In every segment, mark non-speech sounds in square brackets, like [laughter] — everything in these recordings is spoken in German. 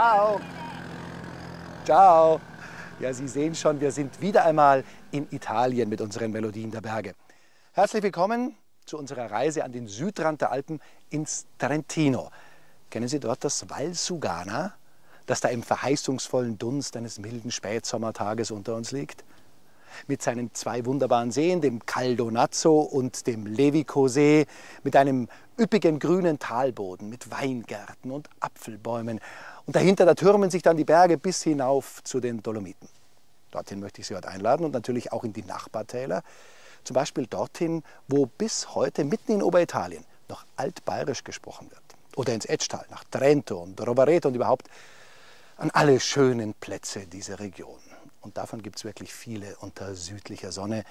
Ciao. Ciao. Ja, Sie sehen schon, wir sind wieder einmal in Italien mit unseren Melodien der Berge. Herzlich willkommen zu unserer Reise an den Südrand der Alpen ins Trentino. Kennen Sie dort das Val Sugana, das da im verheißungsvollen Dunst eines milden Spätsommertages unter uns liegt? mit seinen zwei wunderbaren Seen, dem Caldonazzo und dem Levico-See, mit einem üppigen grünen Talboden, mit Weingärten und Apfelbäumen. Und dahinter, da türmen sich dann die Berge bis hinauf zu den Dolomiten. Dorthin möchte ich Sie heute einladen und natürlich auch in die Nachbartäler. Zum Beispiel dorthin, wo bis heute mitten in Oberitalien noch altbayerisch gesprochen wird. Oder ins Etschtal, nach Trento und Rovereto und überhaupt an alle schönen Plätze dieser Region. Und davon gibt es wirklich viele unter südlicher Sonne,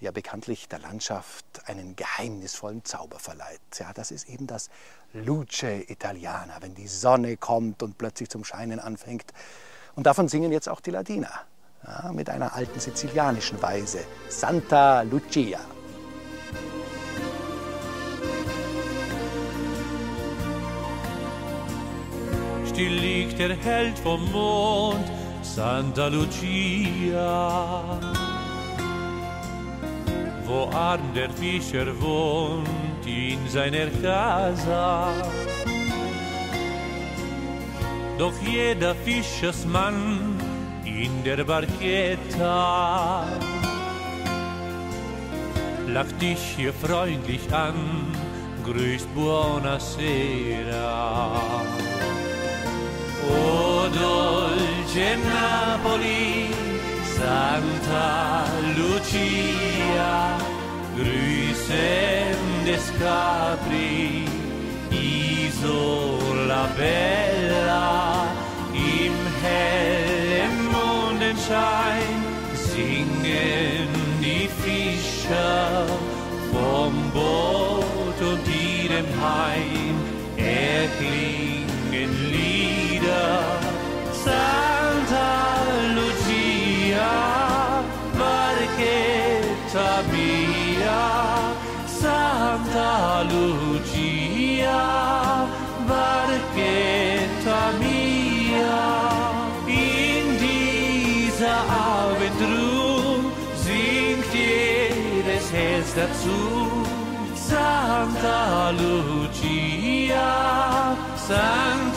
die ja bekanntlich der Landschaft einen geheimnisvollen Zauber verleiht. Ja, das ist eben das Luce Italiana, wenn die Sonne kommt und plötzlich zum Scheinen anfängt. Und davon singen jetzt auch die Ladiner. Ja, mit einer alten sizilianischen Weise. Santa Lucia. Still liegt der Held vom Mond Santa Lucia, wo arm der Fischer wohnt in seiner Casa. Doch jeder Fischersmann in der Barchetta lacht dich hier freundlich an, grüßt Buonasera. O dolce Napoli, Santa Lucia, grüßen des Capri, Isola Bella, im hellen Mondenschein singen die Fischer vom Boot und ihrem Heim erklingen Lieder. Santa Lucia, mia. In dieser singt jedes Herz dazu. Santa Lucia, Santa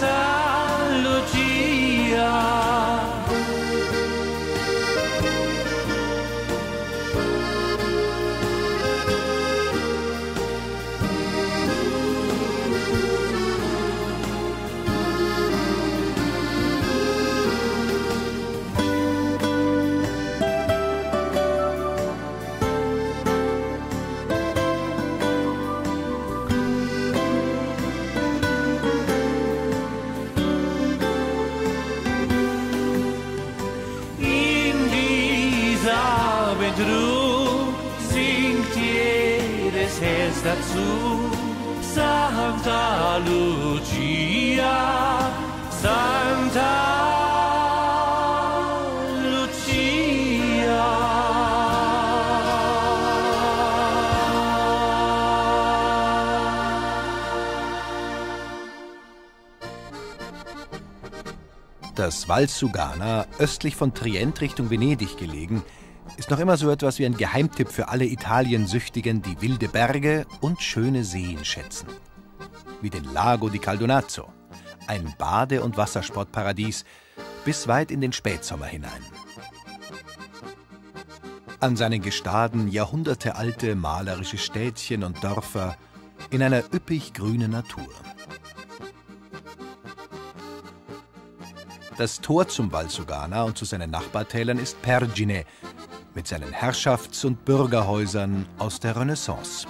Lucia, Santa Lucia. Das Val Sugana, östlich von Trient Richtung Venedig gelegen, ist noch immer so etwas wie ein Geheimtipp für alle Italiensüchtigen, die wilde Berge und schöne Seen schätzen. Wie den Lago di Caldonazzo, ein Bade- und Wassersportparadies bis weit in den Spätsommer hinein. An seinen Gestaden jahrhundertealte malerische Städtchen und Dörfer in einer üppig grünen Natur. Das Tor zum Val Sugana und zu seinen Nachbartälern ist Pergine mit seinen Herrschafts- und Bürgerhäusern aus der Renaissance.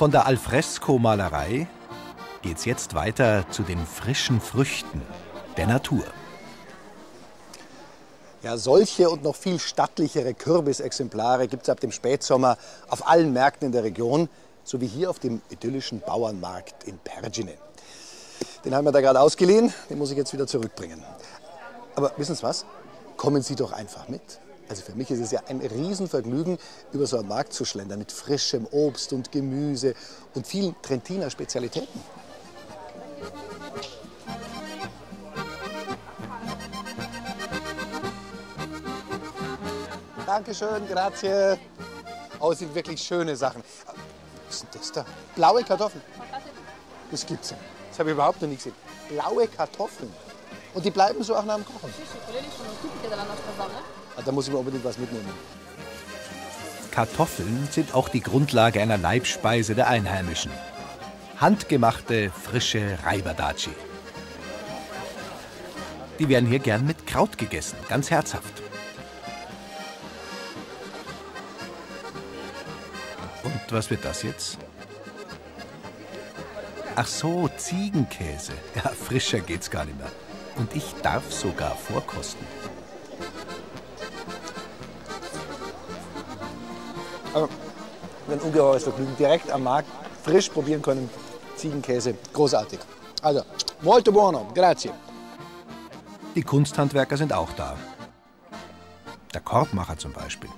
Von der Alfresco-Malerei geht's jetzt weiter zu den frischen Früchten der Natur. Ja, solche und noch viel stattlichere Kürbisexemplare gibt es ab dem Spätsommer auf allen Märkten in der Region, so wie hier auf dem idyllischen Bauernmarkt in Pergine. Den haben wir da gerade ausgeliehen, den muss ich jetzt wieder zurückbringen. Aber wissen Sie was? Kommen Sie doch einfach mit. Also für mich ist es ja ein Riesenvergnügen, über so einen Markt zu schlendern mit frischem Obst und Gemüse und vielen Trentiner Spezialitäten. Dankeschön, grazie. Oh, sind wirklich schöne Sachen. Was sind das da? Blaue Kartoffeln. Das gibt's ja. Das habe ich überhaupt noch nie gesehen. Blaue Kartoffeln. Und die bleiben so auch nach dem Kochen. Ah, da muss ich mir unbedingt was mitnehmen. Kartoffeln sind auch die Grundlage einer Leibspeise der Einheimischen. Handgemachte, frische Reibadaci. Die werden hier gern mit Kraut gegessen, ganz herzhaft. Und was wird das jetzt? Ach so, Ziegenkäse. Ja, frischer geht's gar nicht mehr. Und ich darf sogar vorkosten. Aber ein ungeheures Vergnügen. Direkt am Markt frisch probieren können. Ziegenkäse, großartig. Also, molto buono, grazie. Die Kunsthandwerker sind auch da. Der Korbmacher zum Beispiel.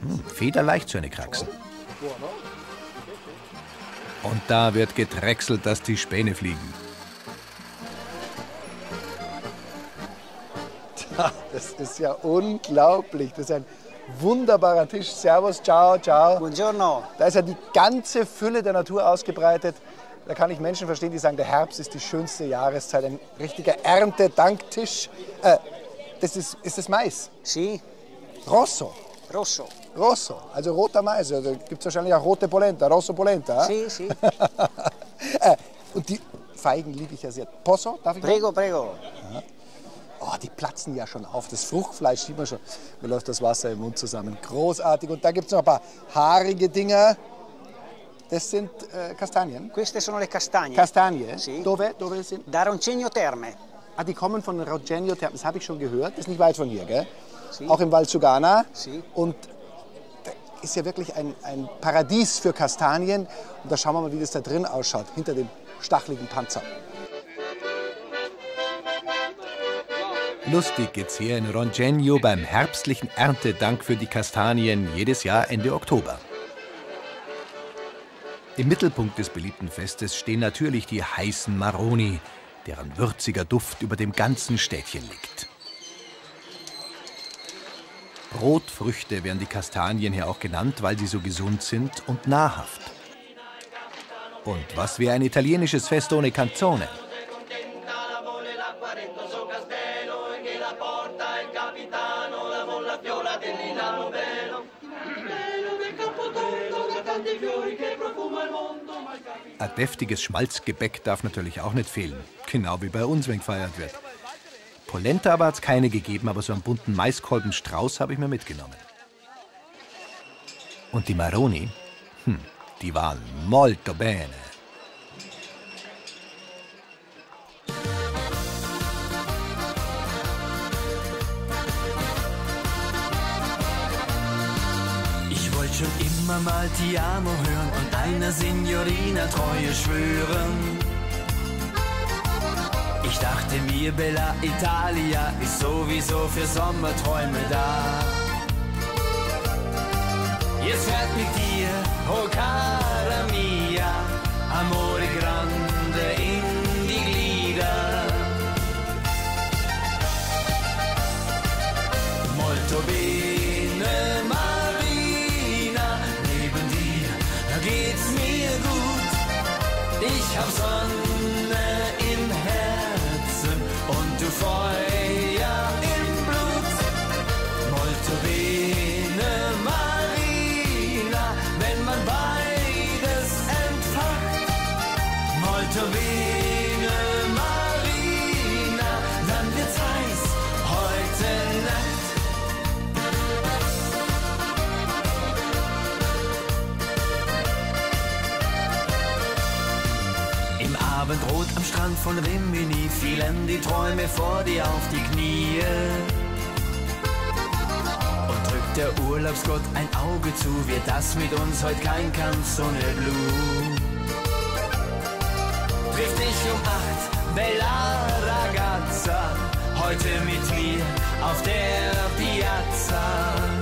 Hm, federleicht so eine Kraxen. Und da wird gedrechselt, dass die Späne fliegen. Das ist ja unglaublich. Das ist ein wunderbarer Tisch. Servus, ciao, ciao. Buongiorno. Da ist ja die ganze Fülle der Natur ausgebreitet. Da kann ich Menschen verstehen, die sagen, der Herbst ist die schönste Jahreszeit. Ein richtiger Erntedanktisch. Äh, das ist, ist das Mais? Sì, Rosso. rosso. Rosso, also roter Mais. Also gibt es wahrscheinlich auch rote Polenta, Rosso Polenta. Sì, sì. [laughs] äh, und die Feigen liebe ich ja sehr. Posso, darf ich? Prego, prego. Oh, die platzen ja schon auf. Das Fruchtfleisch sieht man schon. Mir läuft das Wasser im Mund zusammen. Großartig. Und da gibt es noch ein paar haarige Dinger. Das sind äh, Kastanien. Queste sono le castagne. Kastanie. Sì. Dove, dove sind? da Roncegno Terme. Ah, die kommen von Rogenio Terme. Das habe ich schon gehört. Das ist nicht weit von hier, gell? Sì. Auch im Val Sugana. Sì. Und ist ja wirklich ein, ein Paradies für Kastanien. Und da schauen wir mal, wie das da drin ausschaut, hinter dem stacheligen Panzer. Lustig geht's hier in Rongenio beim herbstlichen Erntedank für die Kastanien jedes Jahr Ende Oktober. Im Mittelpunkt des beliebten Festes stehen natürlich die heißen Maroni, deren würziger Duft über dem ganzen Städtchen liegt. Brotfrüchte werden die Kastanien hier auch genannt, weil sie so gesund sind und nahrhaft. Und was wäre ein italienisches Fest ohne Canzone? Ein deftiges Schmalzgebäck darf natürlich auch nicht fehlen. Genau wie bei uns, wenn gefeiert wird. Polenta aber hat es keine gegeben, aber so einen bunten Maiskolbenstrauß habe ich mir mitgenommen. Und die Maroni, hm, die waren molto bene. Immer mal Ti amo hören und einer Signorina Treue schwören. Ich dachte mir, Bella Italia ist sowieso für Sommerträume da. Jetzt hört mit dir, oh cara mia, amore grande in die Glieder. Molto bene, Ich hab Sonne im Herzen und du Feuer Strand von Rimini fielen die Träume vor dir auf die Knie. Und drückt der Urlaubsgott ein Auge zu, wird das mit uns heute kein Canzone Blue. Triff dich um acht, Bella Ragazza, heute mit mir auf der Piazza.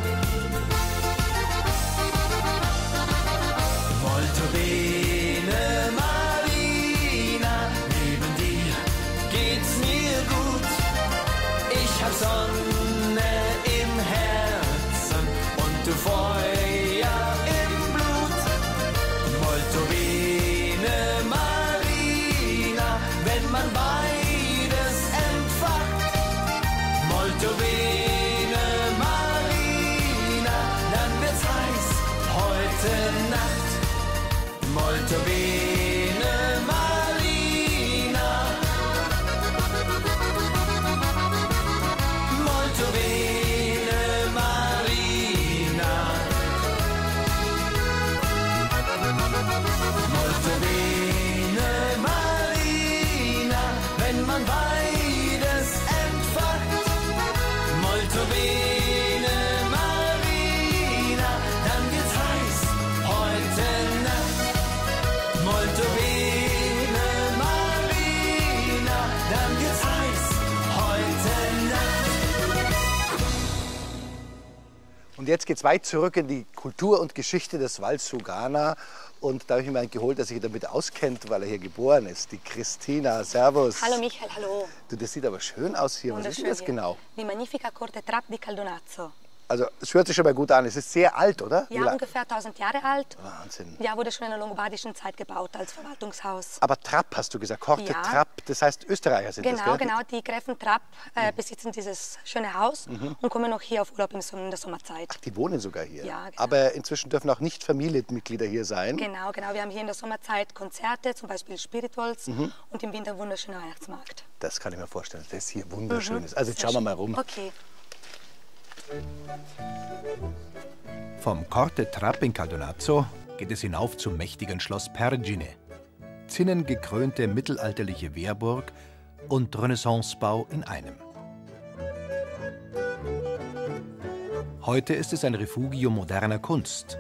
Und jetzt geht's weit zurück in die Kultur und Geschichte des Val Sugana. Und da habe ich mir einen geholt, der sich damit auskennt, weil er hier geboren ist. Die Christina. Servus. Hallo Michael, hallo. Du, das sieht aber schön aus hier. Was ist das hier. genau? Die Magnifica Corte Trap di Caldonazzo. Also, es hört sich schon mal gut an. Es ist sehr alt, oder? Ja, ungefähr 1000 Jahre alt. Wahnsinn. Ja, wurde schon in der lombardischen Zeit gebaut als Verwaltungshaus. Aber Trapp hast du gesagt, Korte Ja. Trapp, das heißt Österreicher sind das, Genau, genau. Die Gräfen Trapp äh, besitzen dieses schöne Haus Mhm. und kommen noch hier auf Urlaub in der Sommerzeit. Die wohnen sogar hier. Ja, genau. Aber inzwischen dürfen auch nicht Familienmitglieder hier sein. Genau, genau. Wir haben hier in der Sommerzeit Konzerte, zum Beispiel Spirituals Mhm. und im Winter wunderschöner Weihnachtsmarkt. Das kann ich mir vorstellen, dass das hier wunderschön Mhm. ist. Also jetzt schauen wir mal rum. Okay. Vom Corte Trapp in Caldonazzo geht es hinauf zum mächtigen Schloss Pergine. Zinnengekrönte mittelalterliche Wehrburg und Renaissancebau in einem. Heute ist es ein Refugium moderner Kunst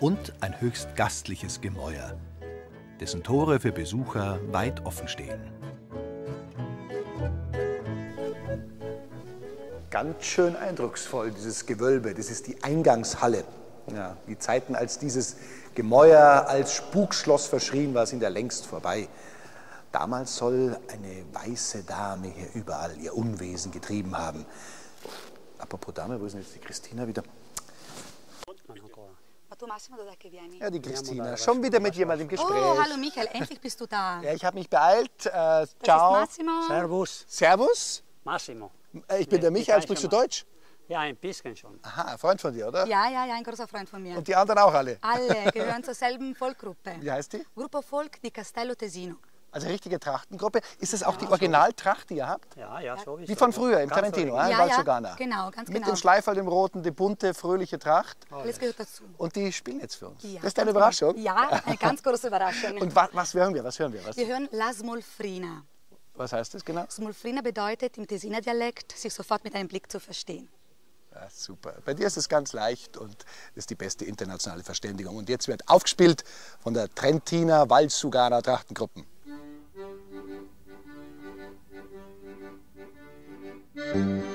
und ein höchst gastliches Gemäuer, dessen Tore für Besucher weit offen stehen. Ganz schön eindrucksvoll, dieses Gewölbe. Das ist die Eingangshalle. Ja, die Zeiten, als dieses Gemäuer als Spukschloss verschrien war, sind ja längst vorbei. Damals soll eine weiße Dame hier überall ihr Unwesen getrieben haben. Apropos Dame, wo ist denn jetzt die Christina wieder? Ja, die Christina. Schon wieder mit jemandem im Gespräch. Oh, hallo Michael, endlich bist du da. Ja, ich habe mich beeilt. Äh, Das ciao. ist Massimo. Servus, Servus. Massimo. Äh, Ich bin der Ja, Michael. ich Sprichst du. Deutsch? Ja, ein bisschen schon. Aha, ein Freund von dir, oder? Ja, ja, ja, ein großer Freund von mir. Und die anderen auch alle? Alle [laughs] gehören zur selben Volkgruppe. Wie heißt die? Gruppo Folk di Castello Tesino. Also richtige Trachtengruppe. Ist es auch die Originaltracht, die ihr habt? Ja, ja, sowieso. Wie von früher im Ganz Tarantino, original. äh, Ja, ja, genau, ganz Mit genau. dem Schleiferl, dem roten, die bunte, fröhliche Tracht. Alles gehört dazu. Und die spielen jetzt für uns. Ja, das ist eine ganz Überraschung. genau. Ja, eine ganz große Überraschung. [laughs] Und wa was hören wir? Was hören wir? Was, Wir hören La Smolfrina. Was heißt das genau? Smulfrina bedeutet im Tessiner Dialekt, sich sofort mit einem Blick zu verstehen. Ja, super. Bei dir ist es ganz leicht und ist die beste internationale Verständigung. Und jetzt wird aufgespielt von der Trentiner Valsuganer Trachtengruppen. Musik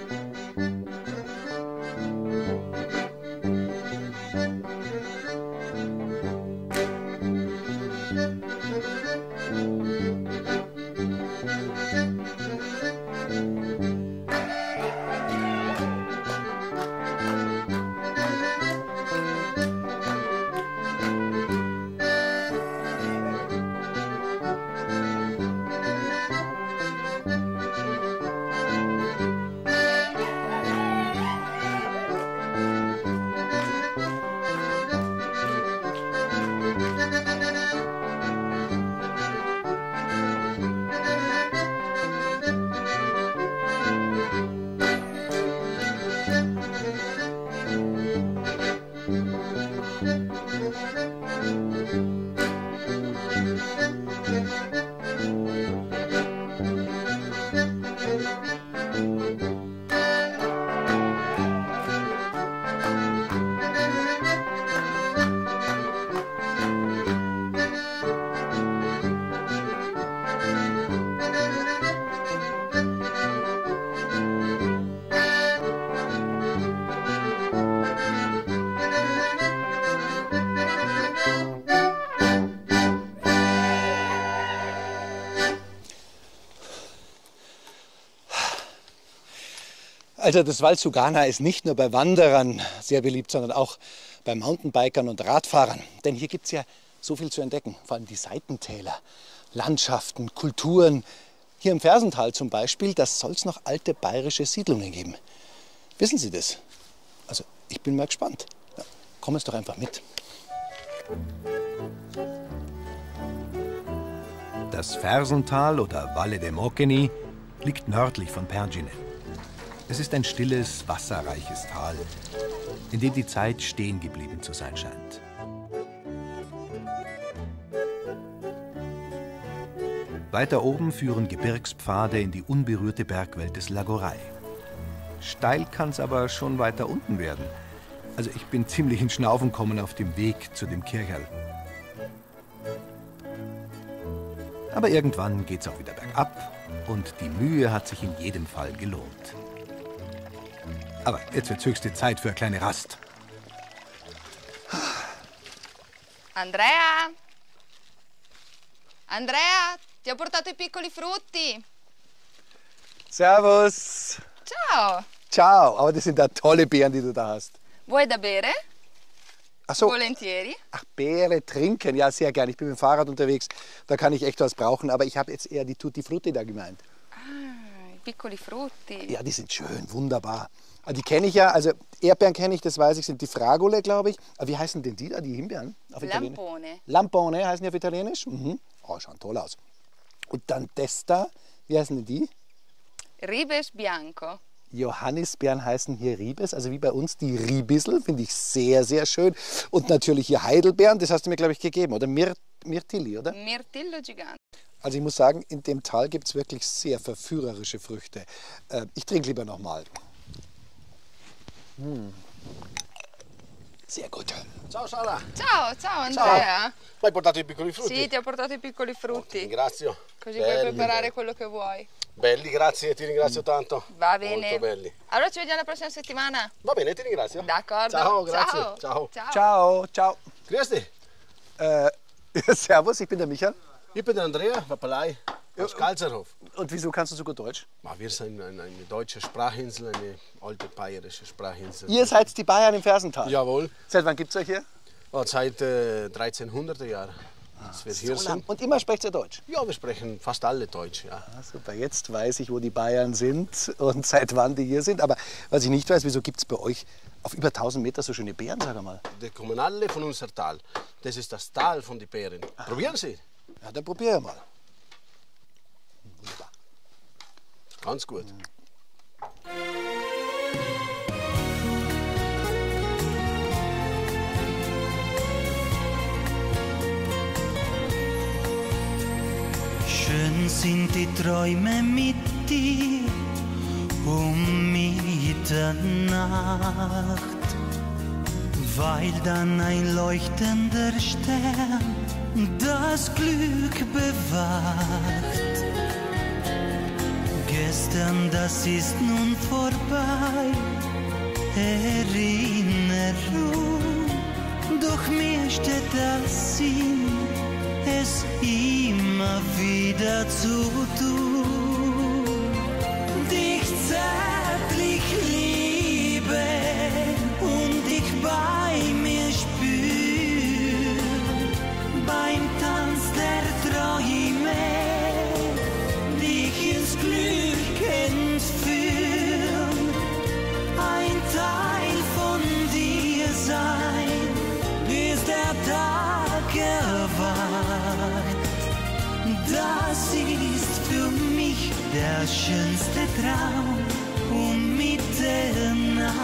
Also das Val Sugana ist nicht nur bei Wanderern sehr beliebt, sondern auch bei Mountainbikern und Radfahrern. Denn hier gibt es ja so viel zu entdecken, vor allem die Seitentäler, Landschaften, Kulturen. Hier im Fersental zum Beispiel, da soll es noch alte bayerische Siedlungen geben. Wissen Sie das? Also ich bin mal gespannt. Ja, komm es doch einfach mit. Das Fersental oder Valle de Moceni liegt nördlich von Pergine. Es ist ein stilles, wasserreiches Tal, in dem die Zeit stehen geblieben zu sein scheint. Weiter oben führen Gebirgspfade in die unberührte Bergwelt des Lagorai. Steil kann es aber schon weiter unten werden. Also ich bin ziemlich in Schnaufen kommen auf dem Weg zu dem Kircherl. Aber irgendwann geht's auch wieder bergab und die Mühe hat sich in jedem Fall gelohnt. Aber jetzt wird höchste Zeit für eine kleine Rast. Andrea? Andrea, ti ho portato i piccoli frutti. Servus. Ciao. Ciao. Aber das sind da tolle Beeren, die du da hast. Vuoi da bere? Ach so. Volentieri. Ach, Beere trinken. Ja, sehr gern. Ich bin mit dem Fahrrad unterwegs. Da kann ich echt was brauchen. Aber ich habe jetzt eher die Tutti Frutti da gemeint. Ah, i piccoli frutti. Ja, die sind schön, wunderbar. Ah, Die kenne ich ja, also Erdbeeren kenne ich, das weiß ich, sind die Fragole, glaube ich. Aber wie heißen denn die da, die Himbeeren? Auf Italienisch? Lampone. Lampone heißen die auf Italienisch? Mhm. Oh, schauen toll aus. Und dann das da, wie heißen denn die? Ribes bianco. Johannisbeeren heißen hier Ribes, also wie bei uns die Ribissel, finde ich sehr, sehr schön. Und natürlich hier Heidelbeeren, das hast du mir, glaube ich, gegeben, oder Mir Mirtilli, oder? Mirtillo gigante. Also ich muss sagen, in dem Tal gibt es wirklich sehr verführerische Früchte. Äh, ich trinke lieber nochmal. Hm. Sehr gut. Ciao Sara, Ciao, ciao Andrea. mi hai portato i piccoli frutti? Sì, ti ho portato i piccoli Ti frutti. ringrazio. Così puoi Belli, preparare quello che vuoi. Belli, grazie, ti ringrazio tanto. Va bene. Molto belli. Allora ci vediamo la prossima settimana. Va bene, ti ringrazio. D'accordo. Ciao, grazie. Ciao. Ciao. Ciao. Ciao, ciao. Grüß dich. Äh, servus, ich bin der Michael. Ich bin der Andrea Papalei aus Kalzerhof. Und wieso kannst du so gut Deutsch? Ma, Wir sind eine, eine deutsche Sprachinsel, eine alte bayerische Sprachinsel. Ihr seid die Bayern im Fersental. Jawohl, Seit wann gibt es euch hier? Oh, seit äh, 1300er Jahren. hier So. Und immer sprecht ihr Deutsch. Ja, wir sprechen fast alle Deutsch. Ja. Ah, super, jetzt weiß ich, wo die Bayern sind und seit wann die hier sind. Aber was ich nicht weiß, wieso gibt es bei euch auf über 1000 Meter so schöne Beeren, sag mal. Die kommen alle von unser Tal. Das ist das Tal von den Bären. Probieren Sie. Ja, dann probier mal. Wunderbar. Ganz gut. Schön sind die Träume mit dir um Mitternacht, weil dann ein leuchtender Stern das Glück bewacht. Gestern, das ist nun vorbei, Erinnerung, doch mir steht das Sinn, es immer wieder zu tun. Dich zärtlich der schönste Traum um Mitternacht.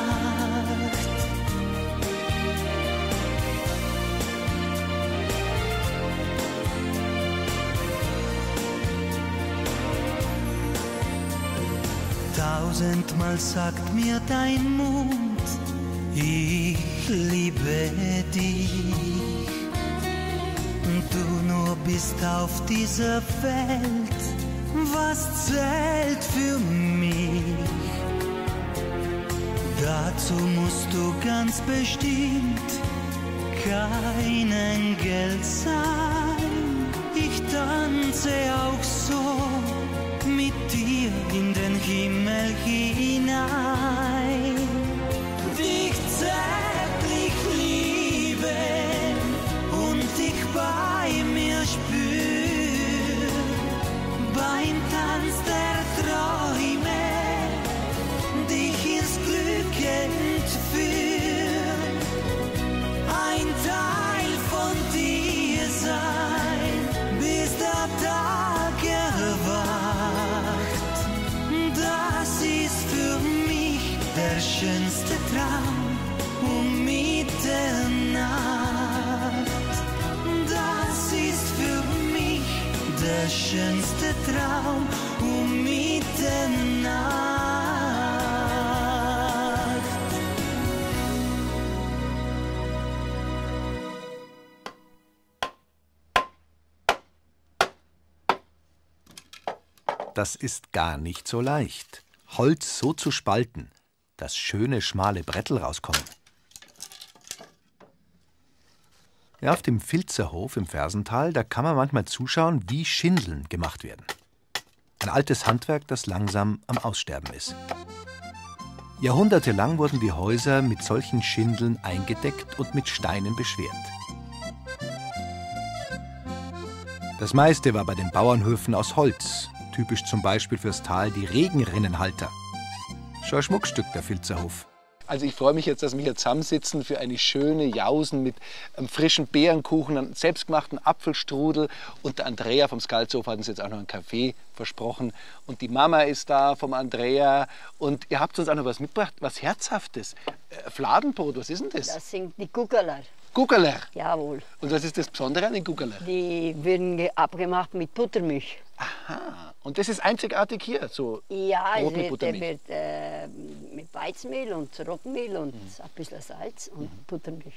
Tausendmal sagt mir dein Mund, ich liebe dich. Du nur bist auf dieser Welt, was zählt für mich. Dazu musst du ganz bestimmt kein Engel sein. Ich tanze auch so mit dir in den Himmel hinein. Schönste Traum um Mitternacht. Das ist für mich der schönste Traum um Mitternacht. Das ist gar nicht so leicht. Holz so zu spalten, dass schöne schmale Brettel rauskommen. Ja, auf dem Filzerhof im Fersental, da kann man manchmal zuschauen, wie Schindeln gemacht werden. Ein altes Handwerk, das langsam am Aussterben ist. Jahrhundertelang wurden die Häuser mit solchen Schindeln eingedeckt und mit Steinen beschwert. Das meiste war bei den Bauernhöfen aus Holz, typisch zum Beispiel fürs Tal die Regenrinnenhalter. Schon ein Schmuckstück der Filzerhof. Also ich freue mich jetzt, dass wir hier zusammensitzen für eine schöne Jausen mit einem frischen Beerenkuchen, einem selbstgemachten Apfelstrudel. Und der Andrea vom Skalzhof hat uns jetzt auch noch einen Kaffee versprochen. Und die Mama ist da vom Andrea. Und ihr habt uns auch noch was mitgebracht, was Herzhaftes. Äh, Fladenbrot, was ist denn das? Das sind die Guckerler. Guckerler. Jawohl. Und was ist das Besondere an den Guckerler? Die werden ge- abgemacht mit Buttermilch. Aha. Und das ist einzigartig hier, so Ja, Brot mit wird, Buttermilch. wird äh, mit Weizenmehl und Roggenmehl und Mhm. ein bisschen Salz und Buttermilch.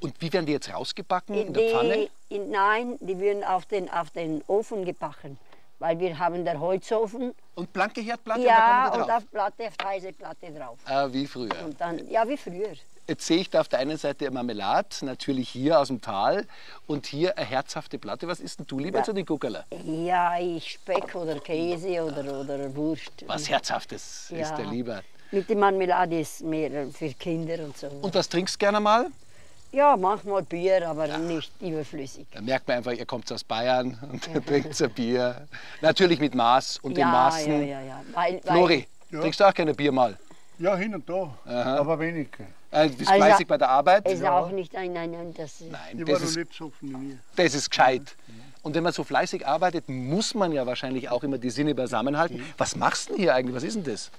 Und wie werden die jetzt rausgebacken? In In der Pfanne? die, in, nein, die werden auf den, auf den Ofen gebacken. Weil wir haben den Holzofen. Und blanke Herdplatte? Ja, und und auf Platte, auf Reiseplatte drauf. Ah, wie früher. Und dann, ja, wie früher. Jetzt sehe ich da auf der einen Seite Marmelade, natürlich hier aus dem Tal, und hier eine herzhafte Platte. Was isst denn du lieber Ja. zu den Guckerler? Ja, ich Speck oder Käse oder, oder Wurst. Was Herzhaftes ist Ja. der lieber. Mit der Marmelade ist mehr für Kinder und so. Und was trinkst du gerne mal? Ja, manchmal Bier, aber nicht überflüssig. Da merkt man einfach, ihr kommt aus Bayern [laughs] und trinkt ein Bier. Natürlich mit Maß und in ja, Maßen. ja, ja, ja. Weil, Flori, Ja. trinkst du auch gerne Bier mal? Ja, hin und da, Aha. aber wenig. Äh, Du bist Also, fleißig bei der Arbeit? Ist auch nicht ein, nein, nein, das ist. Nein, Ich das ist, nicht so offen wie mir. das ist gescheit. Und wenn man so fleißig arbeitet, muss man ja wahrscheinlich auch immer die Sinne beisammenhalten. Was machst du denn hier eigentlich? Was ist denn das?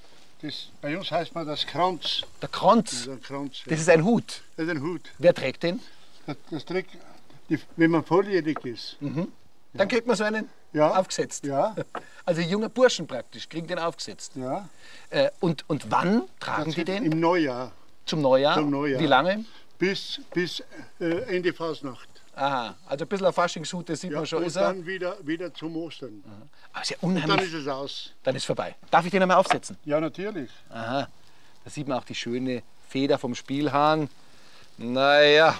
Das, bei uns heißt man das Kranz. Der Das Kranz. ist ein Kranz. ja. Das ist ein Hut. Das ist ein Hut. Wer trägt den? Das, das trägt, die, wenn man volljährig ist. Dann kriegt man so einen Ja. aufgesetzt. Ja, [laughs] Also junge Burschen praktisch kriegen den aufgesetzt. ja. Äh, und, und wann tragen Das die ist den? Im Neujahr. Zum Neujahr? zum Neujahr. Wie lange? Bis, bis äh, Ende Fasnacht. Aha, also ein bisschen ein Faschingshut, das sieht Ja, man schon. und Ist er. dann wieder, wieder zum Ostern. Aber ist ja Und dann unheimlich. ist es aus. Dann ist vorbei. Darf ich den einmal aufsetzen? Ja, natürlich. Aha. Da sieht man auch die schöne Feder vom Spielhahn. Naja,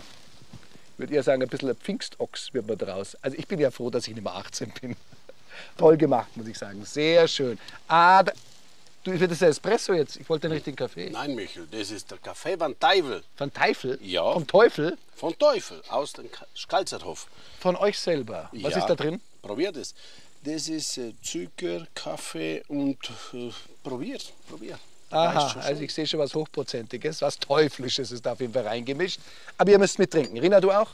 würde eher sagen, ein bisschen ein Pfingstochs wird man draus. Also ich bin ja froh, dass ich nicht mehr 18 bin. [laughs] Toll gemacht, muss ich sagen. Sehr schön. Ah, du, wird das der Espresso jetzt? Ich wollte den richtigen Kaffee. Nein, Michel, das ist der Kaffee von Teufel. Von Teufel? Ja. Vom Teufel? Von Teufel, aus dem Ka- Skalzerhof. Von euch selber. Was Ja, ist da drin? Probiert es. Das ist äh, Zucker, Kaffee und äh, probiert, probiert. Aha, also ich sehe schon was Hochprozentiges, was Teuflisches ist da auf jeden Fall reingemischt. Aber ihr müsst mittrinken. Rina, du auch?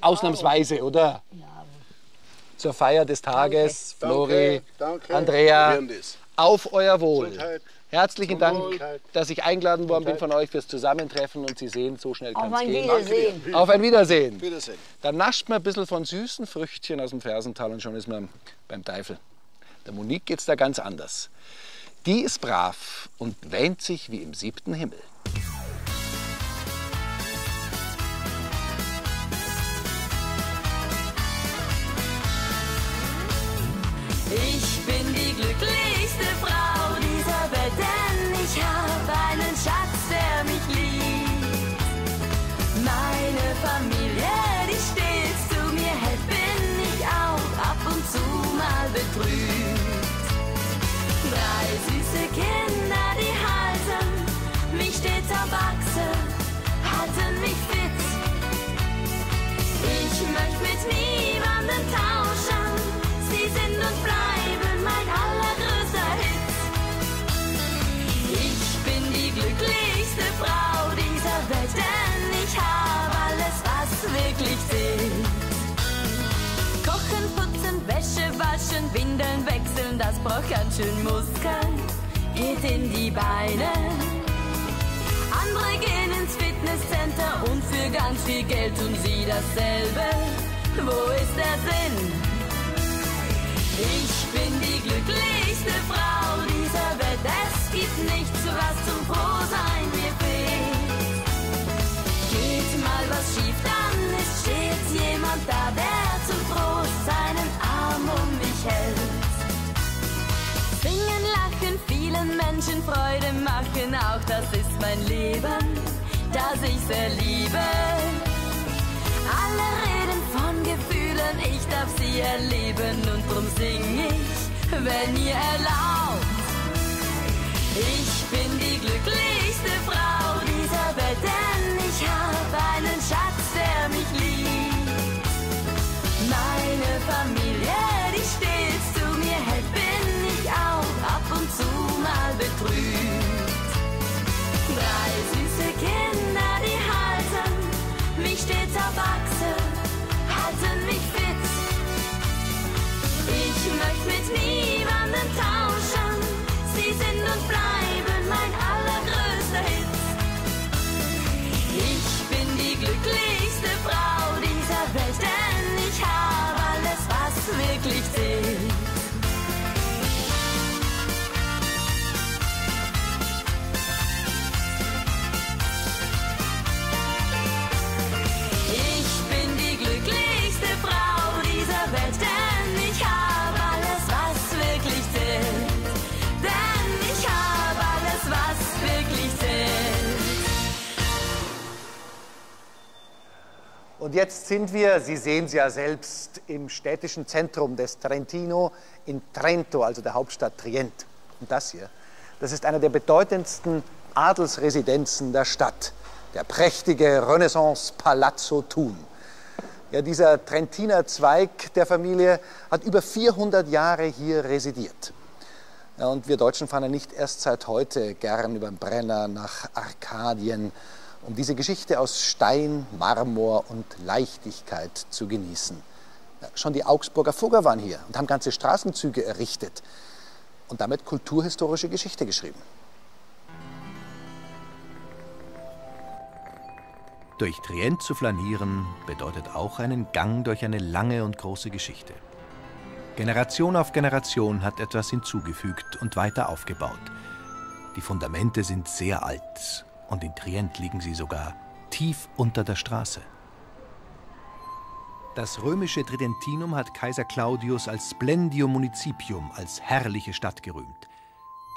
Ausnahmsweise, oder? Zur Feier des Tages, Danke, Flori, danke. Andrea. Auf euer Wohl. Gesundheit. Herzlichen Dank, dass ich eingeladen worden bin von euch fürs Zusammentreffen und Sie sehen, so schnell kann Auf es ein gehen. Wiedersehen. Auf ein Wiedersehen. Wiedersehen. Dann nascht man ein bisschen von süßen Früchtchen aus dem Fersental und schon ist man beim Teufel. Der Monique geht's da ganz anders. Die ist brav und wähnt sich wie im siebten Himmel. Wäsche waschen, Windeln wechseln, das braucht ganz schön Muskeln. Geht in die Beine. Andere gehen ins Fitnesscenter und für ganz viel Geld tun sie dasselbe. Wo ist der Sinn? Ich bin die glücklichste Frau Machen, auch das ist mein Leben, das ich sehr liebe. Alle reden von Gefühlen, ich darf sie erleben und drum sing ich, wenn ihr erlaubt. Ich bin die glücklichste Frau Ich möchte mit Und jetzt sind wir, Sie sehen es ja selbst, im städtischen Zentrum des Trentino in Trento, also der Hauptstadt Trient. Und das hier, das ist einer der bedeutendsten Adelsresidenzen der Stadt, der prächtige Renaissance Palazzo Thun. Ja, dieser Trentiner Zweig der Familie hat über 400 Jahre hier residiert. Ja, und wir Deutschen fahren ja nicht erst seit heute gern über den Brenner nach Arkadien, um diese Geschichte aus Stein, Marmor und Leichtigkeit zu genießen. Schon die Augsburger Fugger waren hier und haben ganze Straßenzüge errichtet und damit kulturhistorische Geschichte geschrieben. Durch Trient zu flanieren bedeutet auch einen Gang durch eine lange und große Geschichte. Generation auf Generation hat etwas hinzugefügt und weiter aufgebaut. Die Fundamente sind sehr alt und in Trient liegen sie sogar tief unter der Straße. Das römische Tridentinum hat Kaiser Claudius als Splendium Municipium, als herrliche Stadt gerühmt.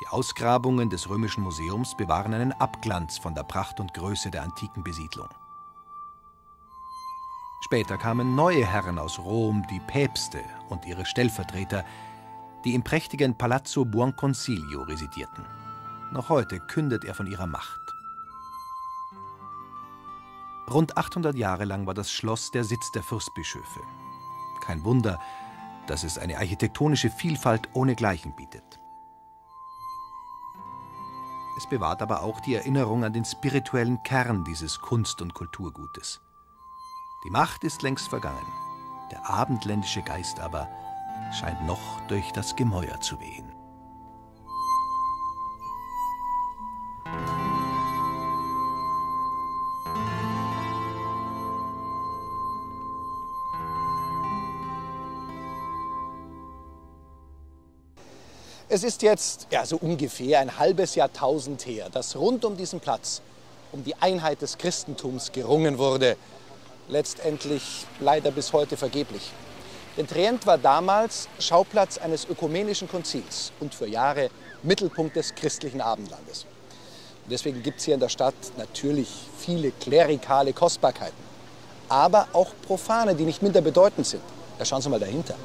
Die Ausgrabungen des Römischen Museums bewahren einen Abglanz von der Pracht und Größe der antiken Besiedlung. Später kamen neue Herren aus Rom, die Päpste und ihre Stellvertreter, die im prächtigen Palazzo Buonconsiglio residierten. Noch heute kündet er von ihrer Macht. Rund 800 Jahre lang war das Schloss der Sitz der Fürstbischöfe. Kein Wunder, dass es eine architektonische Vielfalt ohnegleichen bietet. Es bewahrt aber auch die Erinnerung an den spirituellen Kern dieses Kunst- und Kulturgutes. Die Macht ist längst vergangen, der abendländische Geist aber scheint noch durch das Gemäuer zu wehen. Es ist jetzt ja, so ungefähr ein halbes Jahrtausend her, dass rund um diesen Platz um die Einheit des Christentums gerungen wurde. Letztendlich leider bis heute vergeblich. Denn Trient war damals Schauplatz eines ökumenischen Konzils und für Jahre Mittelpunkt des christlichen Abendlandes. Und deswegen gibt es hier in der Stadt natürlich viele klerikale Kostbarkeiten, aber auch profane, die nicht minder bedeutend sind. Ja, schauen Sie mal dahinter.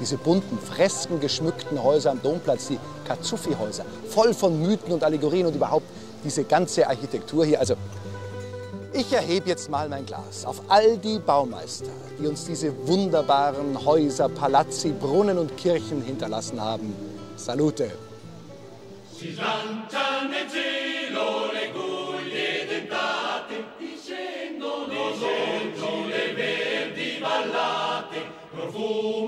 Diese bunten, Fresken geschmückten Häuser am Domplatz, die Kazuffi-Häuser, voll von Mythen und Allegorien und überhaupt diese ganze Architektur hier. Also, ich erhebe jetzt mal mein Glas auf all die Baumeister, die uns diese wunderbaren Häuser, Palazzi, Brunnen und Kirchen hinterlassen haben. Salute!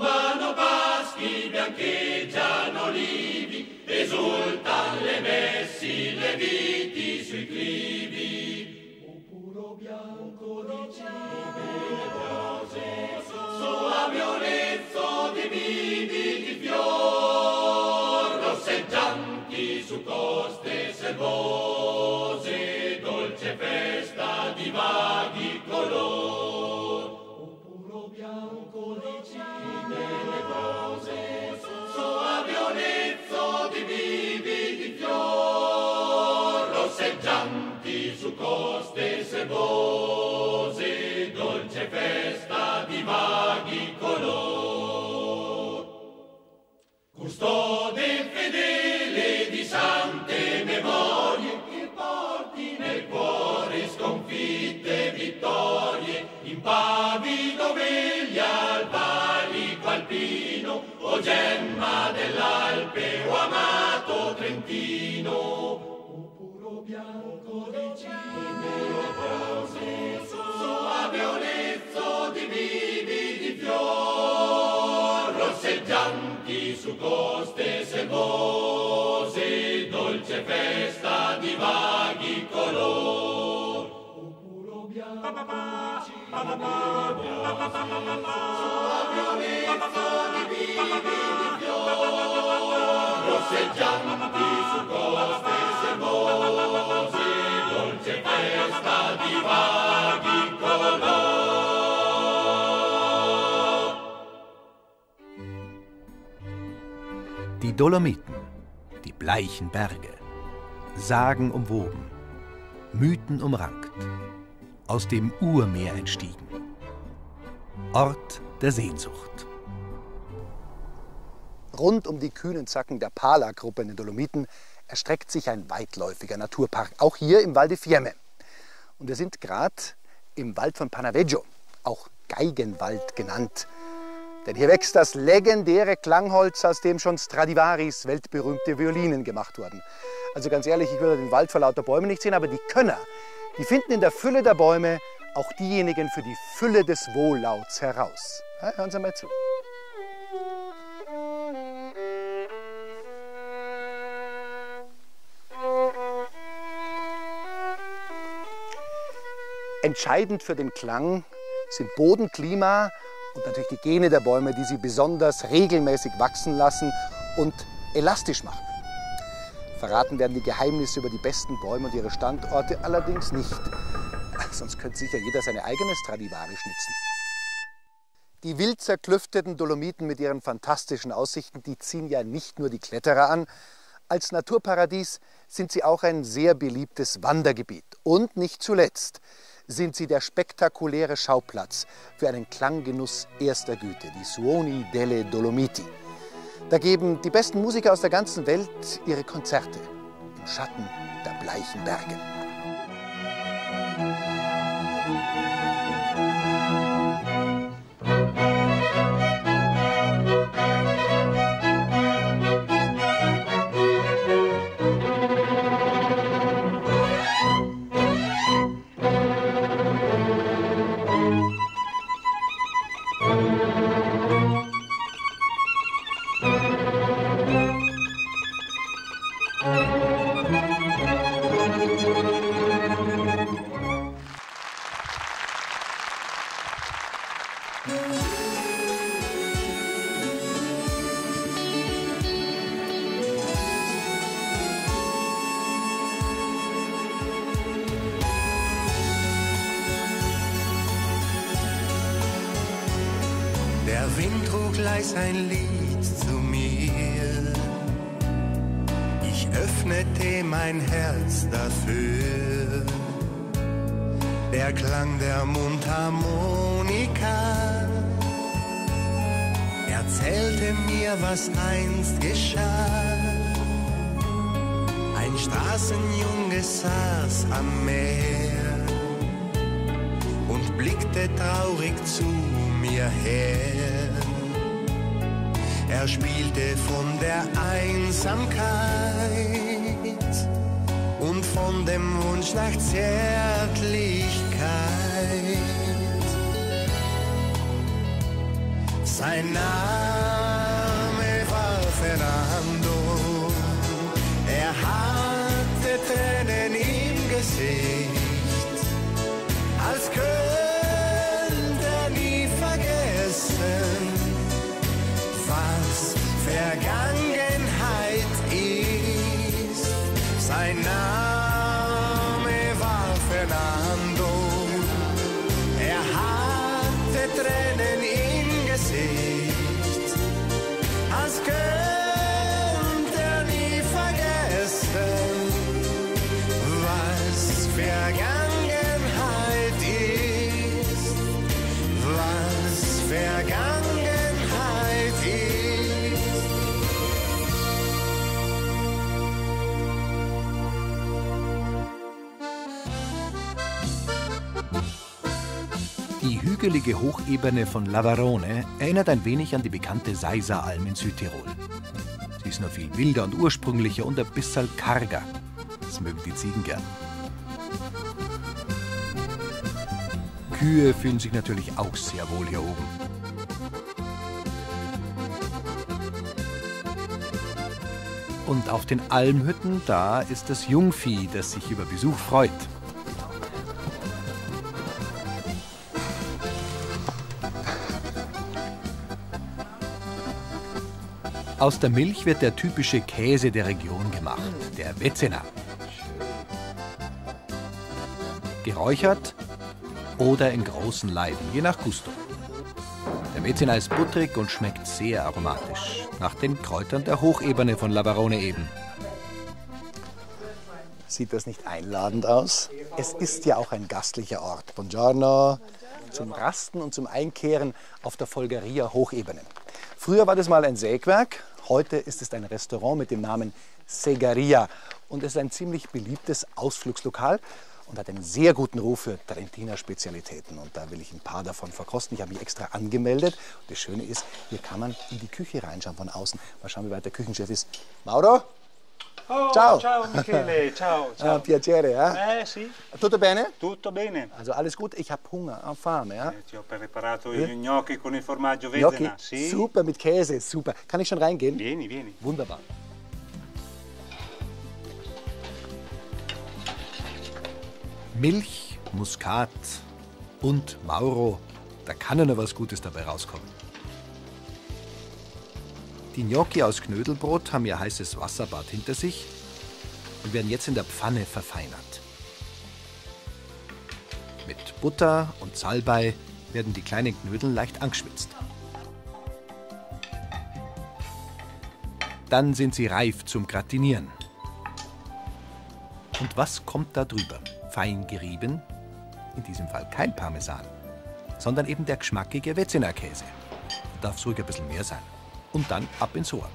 fumano paschi, biancheggiano livi, esultan le messi, le viti sui clivi. O puro bianco di cibi, rose, sua violezza di vita, sebosi, dolce festa di vaghi color. Custode fedele di sante memorie, che porti nel cuore sconfitte vittorie, impavido veglia al valico alpino, o gemma dell'Alpe o amato trentino, o puro bianco. Die Dolomiten, die bleichen Berge, Sagen umwoben, Mythen umrankt, aus dem Urmeer entstiegen. Ort der Sehnsucht. Rund um die kühnen Zacken der Pala-Gruppe in den Dolomiten erstreckt sich ein weitläufiger Naturpark, auch hier im Val di Fiemme. Und wir sind gerade im Wald von Panaveggio, auch Geigenwald genannt. Denn hier wächst das legendäre Klangholz, aus dem schon Stradivaris weltberühmte Violinen gemacht wurden. Also ganz ehrlich, ich würde den Wald vor lauter Bäumen nicht sehen, aber die Könner, die finden in der Fülle der Bäume auch diejenigen für die Fülle des Wohllauts heraus. Ja, hören Sie mal zu. Entscheidend für den Klang sind Bodenklima und natürlich die Gene der Bäume, die sie besonders regelmäßig wachsen lassen und elastisch machen. Verraten werden die Geheimnisse über die besten Bäume und ihre Standorte allerdings nicht. [laughs] Sonst könnte sicher jeder seine eigene Stradivari schnitzen. Die wild zerklüfteten Dolomiten mit ihren fantastischen Aussichten, die ziehen ja nicht nur die Kletterer an. Als Naturparadies sind sie auch ein sehr beliebtes Wandergebiet. Und nicht zuletzt sind sie der spektakuläre Schauplatz für einen Klanggenuss erster Güte, die Suoni delle Dolomiti. Da geben die besten Musiker aus der ganzen Welt ihre Konzerte im Schatten der bleichen Berge. Der Wind trug leis ein Lied zu mir. Ich öffnete mein Herz dafür. Der Klang der Mundharmonika erzählte mir, was einst geschah. Ein Straßenjunge saß am Meer und blickte traurig zu mir her. Er spielte von der Einsamkeit und von dem Wunsch nach Zärtlichkeit. Sein Name war Fernando. Er hatte Tränen Die now. Hügelige Hochebene von Lavarone erinnert ein wenig an die bekannte Seiser-Alm in Südtirol. Sie ist nur viel wilder und ursprünglicher und ein bisschen karger. Das mögen die Ziegen gern. Kühe fühlen sich natürlich auch sehr wohl hier oben. Und auf den Almhütten, da ist das Jungvieh, das sich über Besuch freut. Aus der Milch wird der typische Käse der Region gemacht, der Vezena. Geräuchert oder in großen Leiden, je nach Gusto. Der Vezena ist butterig und schmeckt sehr aromatisch, nach den Kräutern der Hochebene von Lavarone eben. Sieht das nicht einladend aus? Es ist ja auch ein gastlicher Ort. Buongiorno. Zum Rasten und zum Einkehren auf der Folgeria Hochebene. Früher war das mal ein Sägwerk, heute ist es ein Restaurant mit dem Namen Segaria. Und es ist ein ziemlich beliebtes Ausflugslokal und hat einen sehr guten Ruf für Trentiner Spezialitäten. Und da will ich ein paar davon verkosten. Ich habe mich extra angemeldet. Und das Schöne ist, hier kann man in die Küche reinschauen von außen. Mal schauen, wie weit der Küchenchef ist. Mauro? Oh, Ciao. ciao Michele, ciao, [laughs] ciao. Ah, piacere, ja? Eh sì, Tutto bene? tutto bene. Also alles gut, ich habe Hunger, ho fame, ja? Eh, Ti ho preparato Eh? gli gnocchi con il formaggio Gnocchi. Sì? super mit Käse, super. Kann ich schon reingehen? Vieni, vieni. Wunderbar. Milch, Muskat und Mauro, da kann ja noch was Gutes dabei rauskommen. Die Gnocchi aus Knödelbrot haben ihr heißes Wasserbad hinter sich und werden jetzt in der Pfanne verfeinert. Mit Butter und Salbei werden die kleinen Knödel leicht angeschwitzt. Dann sind sie reif zum Gratinieren. Und was kommt da drüber? Fein gerieben? In diesem Fall kein Parmesan, sondern eben der geschmackige Vezena-Käse. Darf ruhig ein bisschen mehr sein. Und dann ab ins Ohr.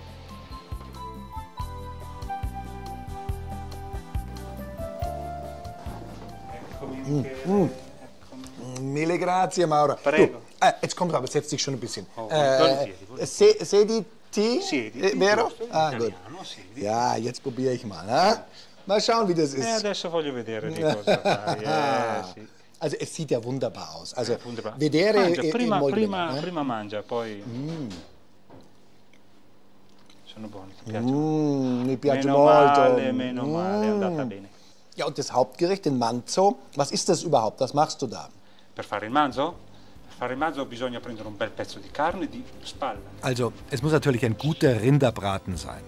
Mm, mm. Mille grazie, Mauro. Prego. Du, äh, jetzt kommt aber, setz dich schon ein bisschen. Oh, äh, se, sediti? Siediti, Eh, vero? Ah, gut. Ja, jetzt probiere ich mal. Ne? Mal schauen, wie das Eh, ist. adesso voglio vedere di [laughs] cosa fai. Eh, sì. Also es sieht ja wunderbar aus. Also Wunderbar. vedere Mangia, prima, prima, eh? prima mangia, poi Mm. Sono buoni, ti piacciono? Mm, mi piace Meno molto. male, meno male, è andata Mm. bene. Ja, und das Hauptgericht, den Manzo, was ist das überhaupt? Was machst du da? Per fare il manzo? Also, es muss natürlich ein guter Rinderbraten sein.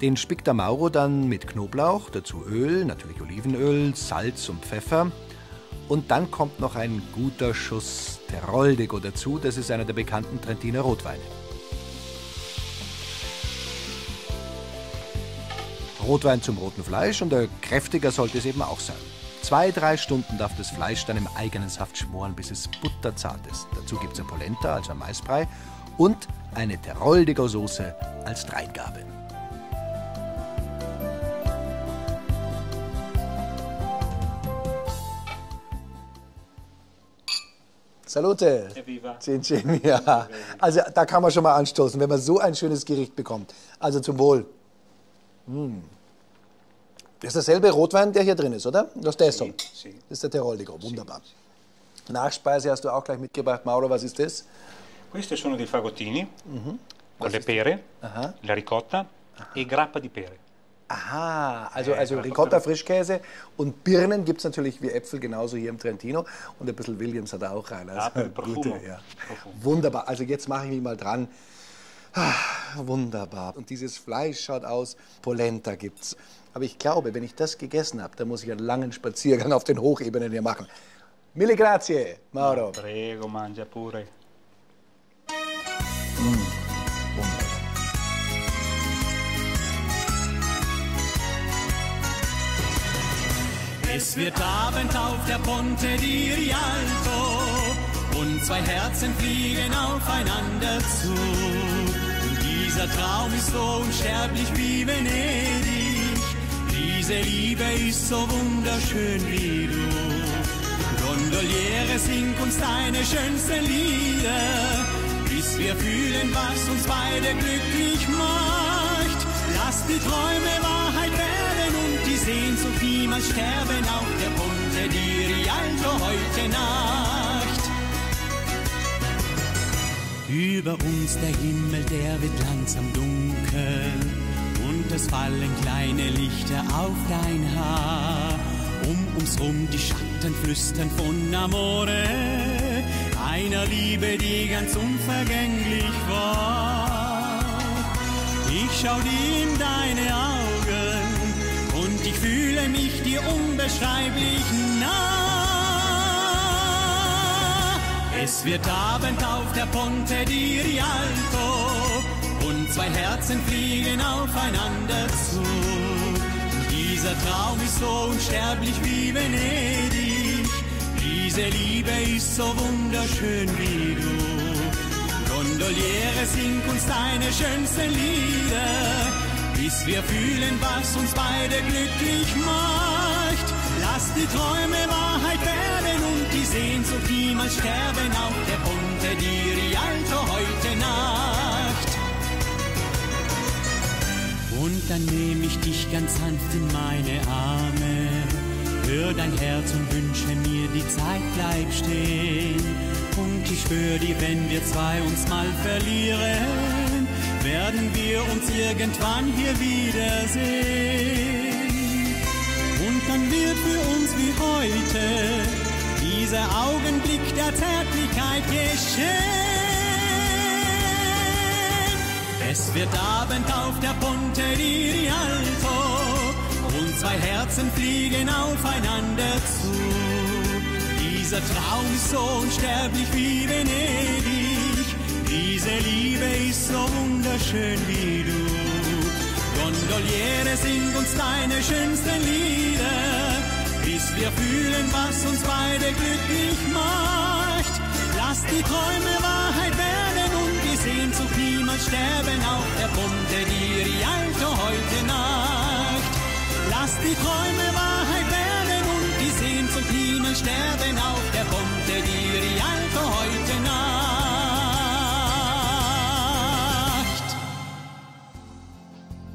Den spickt der Mauro dann mit Knoblauch, dazu Öl, natürlich Olivenöl, Salz und Pfeffer. Und dann kommt noch ein guter Schuss Teroldego dazu. Das ist einer der bekannten Trentiner Rotweine. Rotwein zum roten Fleisch und kräftiger sollte es eben auch sein. Zwei, drei Stunden darf das Fleisch dann im eigenen Saft schmoren, bis es butterzart ist. Dazu gibt es ein Polenta, also ein Maisbrei, und eine Teroldego-Soße als Dreingabe. Salute. Cin cin, ja. Also da kann man schon mal anstoßen, wenn man so ein schönes Gericht bekommt. Also zum Wohl. Mm. Das ist derselbe Rotwein, der hier drin ist, oder? Das Stesso. Das ist der Teroldego, wunderbar. Nachspeise hast du auch gleich mitgebracht, Mauro, was ist das? Questi sono dei fagottini Mhm. con le pere, Aha. la ricotta e grappa di pere. Aha, also, Äh, also Ricotta. Frischkäse und Birnen gibt es natürlich wie Äpfel genauso hier im Trentino. Und ein bisschen Williams hat er auch rein. Also Ah, [laughs] gute, ja. Wunderbar, also jetzt mache ich mich mal dran. Ah, wunderbar. Und dieses Fleisch schaut aus, Polenta gibt's. Aber ich glaube, wenn ich das gegessen habe, dann muss ich einen langen Spaziergang auf den Hochebenen hier machen. Mille grazie, Mauro. Prego, mangia pure. Es wird Abend auf der Ponte di Rialto und zwei Herzen fliegen aufeinander zu. Dieser Traum ist so unsterblich wie Venedig. Diese Liebe ist so wunderschön wie du. Gondoliere, sing uns deine schönsten Lieder, bis wir fühlen, was uns beide glücklich macht. Lass die Träume Wahrheit werden und die Sehnsucht niemals sterben auf der Ponte di Rialto heute Nacht. Über uns der Himmel, der wird langsam dunkel und es fallen kleine Lichter auf dein Haar. Um uns rum die Schatten flüstern von Amore, einer Liebe, die ganz unvergänglich war. Ich schau dir in deine Augen und ich fühle mich dir unbeschreiblich nah. Es wird Abend auf der Ponte di Rialto und zwei Herzen fliegen aufeinander zu. Dieser Traum ist so unsterblich wie Venedig. Diese Liebe ist so wunderschön wie du. Gondoliere, sing uns deine schönsten Lieder, bis wir fühlen, was uns beide glücklich macht. Lass die Träume Wahrheit Sehnsucht niemals sterben auf der Ponte di Rialto heute Nacht. Und dann nehme ich dich ganz sanft in meine Arme. Hör dein Herz und wünsche mir, die Zeit bleibt stehen. Und ich schwöre dir, wenn wir zwei uns mal verlieren, werden wir uns irgendwann hier wiedersehen. Und dann wird für uns wie heute dieser Augenblick der Zärtlichkeit geschehen. Es wird Abend auf der Ponte di Rialto und zwei Herzen fliegen aufeinander zu. Dieser Traum ist so unsterblich wie Venedig. Diese Liebe ist so wunderschön wie du. Gondoliere, sing uns deine schönsten Lieder, bis wir fühlen, was uns beide glücklich macht. Lass die Träume Wahrheit werden und die Sehnsucht niemals sterben auf der Ponte di Rialto heute Nacht. Lass die Träume Wahrheit werden und die Sehnsucht niemals sterben auf der Ponte di Rialto heute Nacht.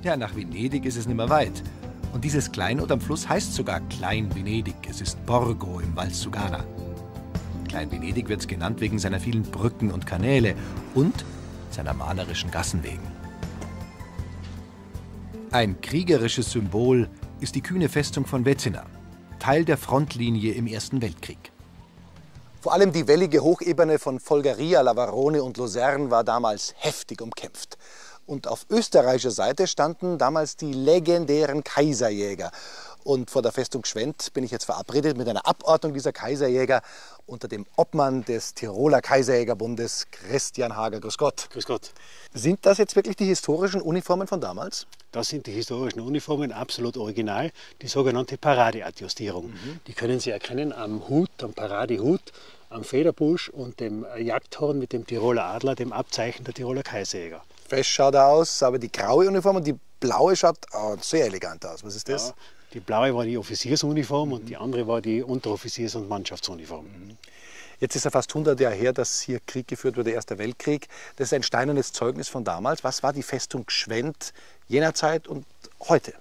Ja, nach Venedig ist es nicht mehr weit. Und dieses Kleinod am Fluss heißt sogar Klein Venedig. Es ist Borgo im Val Sugana. Klein Venedig wird es genannt wegen seiner vielen Brücken und Kanäle und seiner malerischen Gassen wegen. Ein kriegerisches Symbol ist die kühne Festung von Wetzina, Teil der Frontlinie im Ersten Weltkrieg. Vor allem die wellige Hochebene von Folgaria, Lavarone und Luzern war damals heftig umkämpft. Und auf österreichischer Seite standen damals die legendären Kaiserjäger. Und vor der Festung Schwendt bin ich jetzt verabredet mit einer Abordnung dieser Kaiserjäger unter dem Obmann des Tiroler Kaiserjägerbundes, Christian Hager. Grüß Gott. Grüß Gott. Sind das jetzt wirklich die historischen Uniformen von damals? Das sind die historischen Uniformen, absolut original, die sogenannte Paradeadjustierung. Mhm. Die können Sie erkennen am Hut, am Paradehut, am Federbusch und dem Jagdhorn mit dem Tiroler Adler, dem Abzeichen der Tiroler Kaiserjäger. Fest schaut er aus, aber die graue Uniform und die blaue schaut oh, sehr elegant aus. Was ist das? Ja, die blaue war die Offiziersuniform und die andere war die Unteroffiziers- und Mannschaftsuniform. Jetzt ist ja fast 100 Jahre her, dass hier Krieg geführt wurde, der Erste Weltkrieg. Das ist ein steinernes Zeugnis von damals. Was war die Festung Gschwend jener Zeit und heute?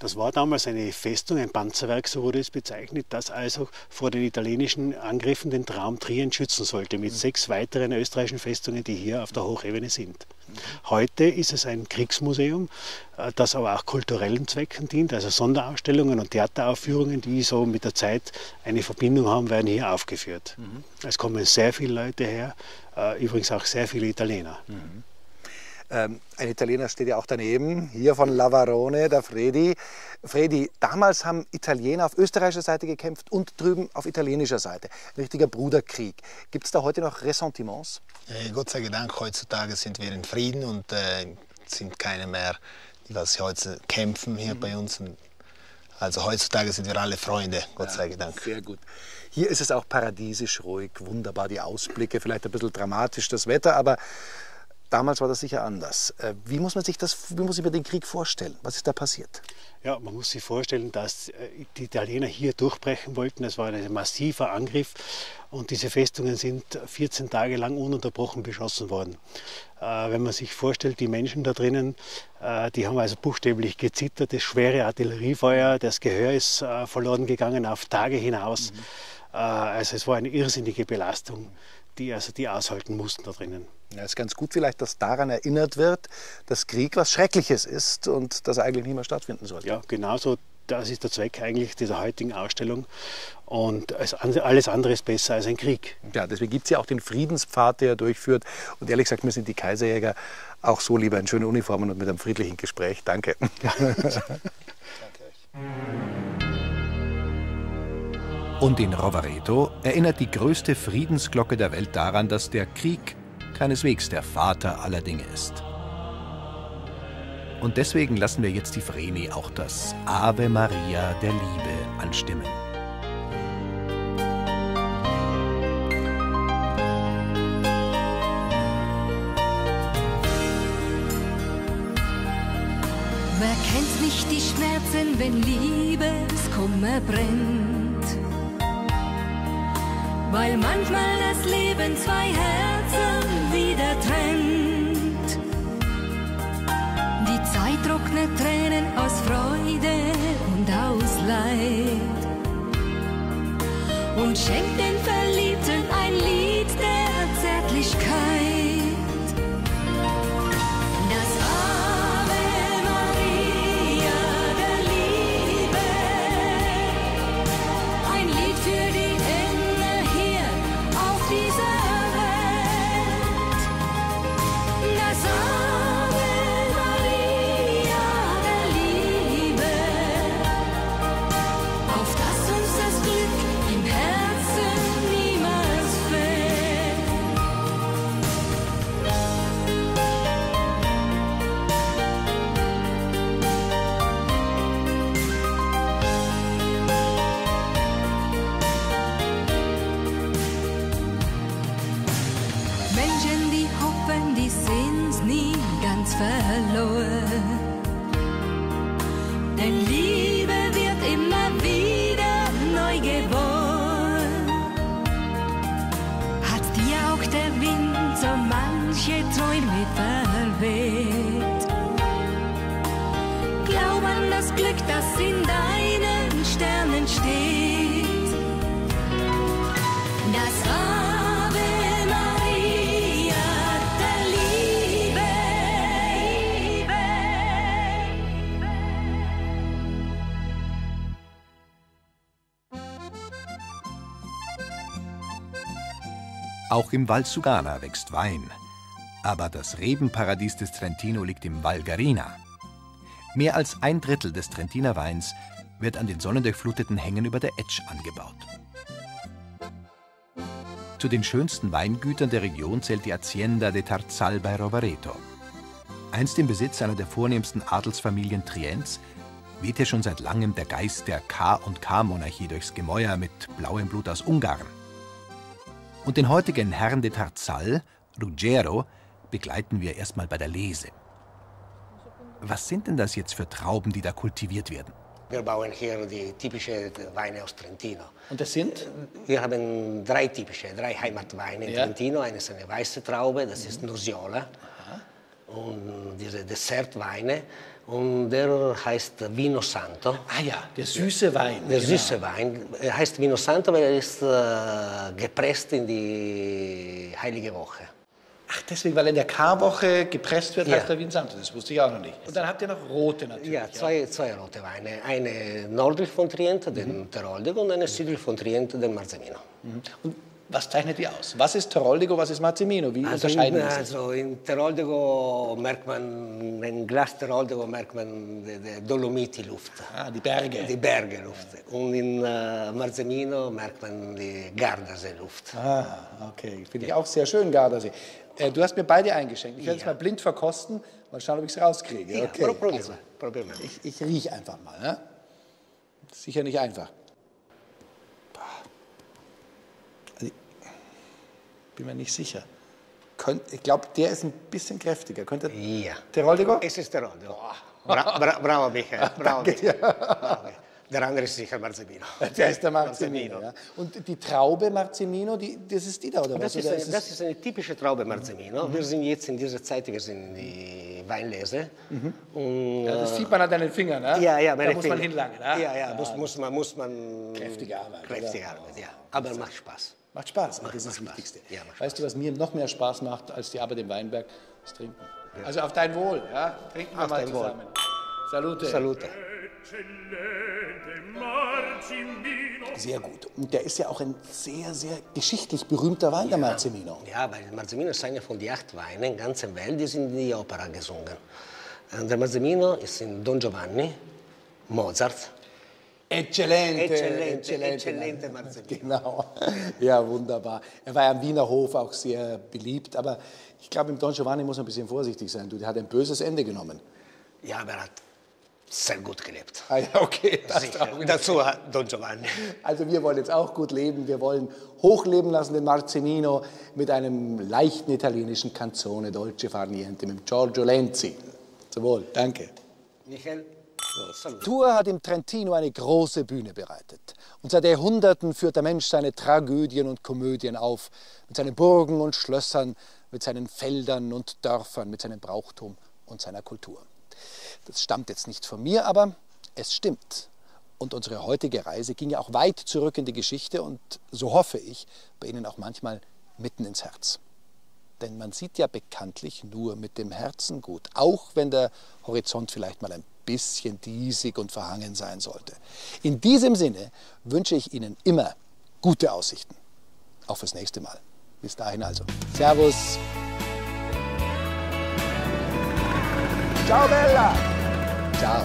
Das war damals eine Festung, ein Panzerwerk, so wurde es bezeichnet, das also vor den italienischen Angriffen den Traum Trient schützen sollte, mit sechs weiteren österreichischen Festungen, die hier auf der Hochebene sind. Heute ist es ein Kriegsmuseum, äh, das aber auch kulturellen Zwecken dient, also Sonderausstellungen und Theateraufführungen, die so mit der Zeit eine Verbindung haben, werden hier aufgeführt. Es kommen sehr viele Leute her, äh, übrigens auch sehr viele Italiener. Ähm, ein Italiener steht ja auch daneben, hier von Lavarone, der Fredi. Fredi, damals haben Italiener auf österreichischer Seite gekämpft und drüben auf italienischer Seite. Ein richtiger Bruderkrieg. Gibt es da heute noch Ressentiments? Äh, Gott sei Dank, heutzutage sind wir in Frieden und äh, sind keine mehr, die was heute kämpfen hier bei uns. Also heutzutage sind wir alle Freunde, Gott sei Dank. Sehr gut. Hier ist es auch paradiesisch ruhig, wunderbar die Ausblicke, vielleicht ein bisschen dramatisch das Wetter, aber Damals war das sicher anders. Äh, Wie muss man sich das, wie muss ich mir den Krieg vorstellen? Was ist da passiert? Ja, man muss sich vorstellen, dass äh, die Italiener hier durchbrechen wollten. Es war ein massiver Angriff und diese Festungen sind 14 Tage lang ununterbrochen beschossen worden. Äh, wenn man sich vorstellt, die Menschen da drinnen, äh, die haben also buchstäblich gezittert, das schwere Artilleriefeuer, das Gehör ist äh, verloren gegangen auf Tage hinaus. Äh, also es war eine irrsinnige Belastung, die also die aushalten mussten da drinnen. Ja, es ist ganz gut vielleicht, dass daran erinnert wird, dass Krieg was Schreckliches ist und dass er eigentlich nicht mehr stattfinden sollte. Ja, genauso. Das ist der Zweck eigentlich dieser heutigen Ausstellung. Und alles andere ist besser als ein Krieg. Ja, deswegen gibt es ja auch den Friedenspfad, der er durchführt. Und ehrlich gesagt, mir sind die Kaiserjäger auch so lieber in schönen Uniformen und mit einem friedlichen Gespräch. Danke. [laughs] Und in Rovereto erinnert die größte Friedensglocke der Welt daran, dass der Krieg keineswegs der Vater aller Dinge ist. Und deswegen lassen wir jetzt die Vreni auch das Ave Maria der Liebe anstimmen. Wer kennt nicht die Schmerzen, wenn Liebeskummer brennt? Weil manchmal das Leben zwei Herzen wieder trennt. Die Zeit trocknet Tränen aus Freude und aus Leid. Und schenkt Glück, das in deinen Sternen steht. Das Ave Maria der Liebe. Auch im Val Sugana wächst Wein. Aber das Rebenparadies des Trentino liegt im Val Garina. Mehr als ein Drittel des Trentiner Weins wird an den sonnendurchfluteten Hängen über der Etsch angebaut. Zu den schönsten Weingütern der Region zählt die Hacienda de Tarzal bei Rovereto. Einst im Besitz einer der vornehmsten Adelsfamilien Trients, weht hier schon seit langem der Geist der K&K-Monarchie durchs Gemäuer mit blauem Blut aus Ungarn. Und den heutigen Herrn de Tarzal, Ruggiero, begleiten wir erstmal bei der Lese. Was sind denn das jetzt für Trauben, die da kultiviert werden? Wir bauen hier die typische Weine aus Trentino. Und das sind? Wir haben drei typische, drei Heimatweine in Ja. Trentino. Eine ist eine weiße Traube, das ist Nosiola. Und diese Dessertweine. Und der heißt Vino Santo. Ah ja, der süße Wein. Der genau. süße Wein. Er heißt Vino Santo, weil er ist äh, gepresst in die Heilige Woche. Ach, deswegen, weil in der Karwoche gepresst wird, Ja. heißt der Vin Santo. Das wusste ich auch noch nicht. Und dann habt ihr noch rote natürlich. Ja, zwei, zwei rote Weine. Eine nördlich von Trient, den Teroldigo, und eine südlich von Trient, den Marzamino. Mhm. Und was zeichnet die aus? Was ist Teroldigo, was ist Marzimino? Wie Also unterscheiden in, also in Teroldigo merkt man, in Glas Teroldigo merkt man die, die Dolomiti-Luft. Ah, die Berge. Die Berge-Luft. Und in äh, Marzamino merkt man die Gardasee-Luft. Ah, okay. Finde ich auch sehr schön, Gardasee. Äh, du hast mir beide eingeschenkt. Ich werde es mal blind verkosten. Mal schauen, ob ich es rauskriege. Ja, okay. pro- probier also, probier mal. ich ich rieche einfach mal. Ne? Sicher nicht einfach. Also, bin mir nicht sicher. ich glaube, der ist ein bisschen kräftiger. Könnte Ja. Teroldego? Es ist der Rondo. Bra bra bravo, Michael. [laughs] Bravo, dir. Bravo. Der andere ist sicher Marzemino. [laughs] Der ist der Marzemino. Ja. Und die Traube Marzemino, die, das ist die da, oder was? Das ist, Oder eine, das ist eine typische Traube Marzemino. Wir sind jetzt in dieser Zeit, wir sind in die Weinlese. Mhm. Und, Ja, das äh, sieht man an deinen Fingern, ne? Ja, ja, meine Da muss man Finger. hinlangen, ne? Ja, ja, Muss, muss man, muss man. Kräftige Arbeit, Kräftige oder? Arbeit, ja. Aber macht Spaß. Macht Spaß, das ist das Wichtigste. weißt du, was mir noch mehr Spaß macht als die Arbeit im Weinberg? Das Trinken. Also auf dein Wohl, ja? Trinken wir Auf mal dein Wohl. zusammen. Salute. Salute. Sehr gut. Und der ist ja auch ein sehr, sehr geschichtlich berühmter Wein, der Marzemino. Ja, weil Marzemino ist einer von den acht Weinen in der ganzen Welt, die sind in die Opera gesungen. Und der Marzemino ist in Don Giovanni, Mozart. Eccellente, Eccellente, eccellente Marzemino. Genau. [laughs] Ja, wunderbar. Er war ja am Wiener Hof auch sehr beliebt, aber ich glaube, im Don Giovanni muss man ein bisschen vorsichtig sein. Du, der hat ein böses Ende genommen. Ja, aber er hat sehr gut gelebt. Ah ja, okay. [laughs] Das. Dazu hat Don Giovanni. Also wir wollen jetzt auch gut leben. Wir wollen hochleben lassen den Marzemino mit einem leichten italienischen Canzone Dolce far niente mit Giorgio Lenzi. Zum Wohl, danke. Michael. Tour hat im Trentino eine große Bühne bereitet. Und seit Jahrhunderten führt der Mensch seine Tragödien und Komödien auf. Mit seinen Burgen und Schlössern, mit seinen Feldern und Dörfern, mit seinem Brauchtum und seiner Kultur. Das stammt jetzt nicht von mir, aber es stimmt. Und unsere heutige Reise ging ja auch weit zurück in die Geschichte und so hoffe ich, bei Ihnen auch manchmal mitten ins Herz. Denn man sieht ja bekanntlich nur mit dem Herzen gut, auch wenn der Horizont vielleicht mal ein bisschen diesig und verhangen sein sollte. In diesem Sinne wünsche ich Ihnen immer gute Aussichten. Auch fürs nächste Mal. Bis dahin also. Servus. Ciao Bella. Ciao.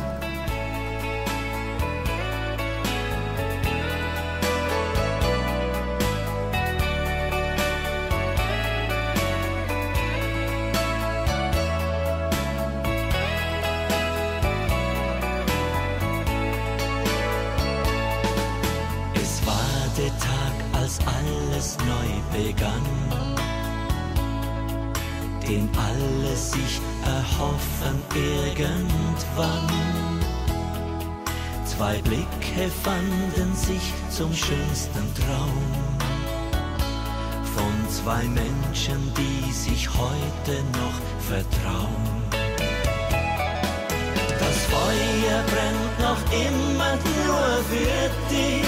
Es war der Tag, als alles neu begann, den alle sich erhoffen irgendwann. Zwei Blicke fanden sich zum schönsten Traum von zwei Menschen, die sich heute noch vertrauen. Das Feuer brennt noch immer nur für dich.